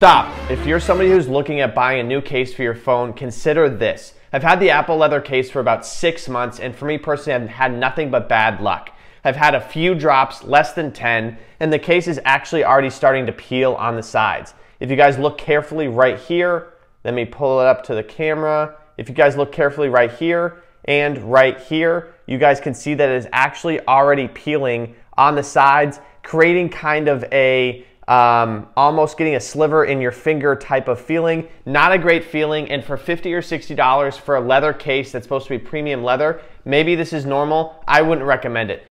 Stop. If you're somebody who's looking at buying a new case for your phone, consider this. I've had the Apple leather case for about six months, and for me personally, I've had nothing but bad luck. I've had a few drops, less than 10, and the case is actually already starting to peel on the sides. If you guys look carefully right here, let me pull it up to the camera. If you guys look carefully right here and right here, you guys can see that it is actually already peeling on the sides, creating kind of a um, almost getting a sliver in your finger type of feeling. Not a great feeling. And for 50 or $60 for a leather case that's supposed to be premium leather, maybe this is normal. I wouldn't recommend it.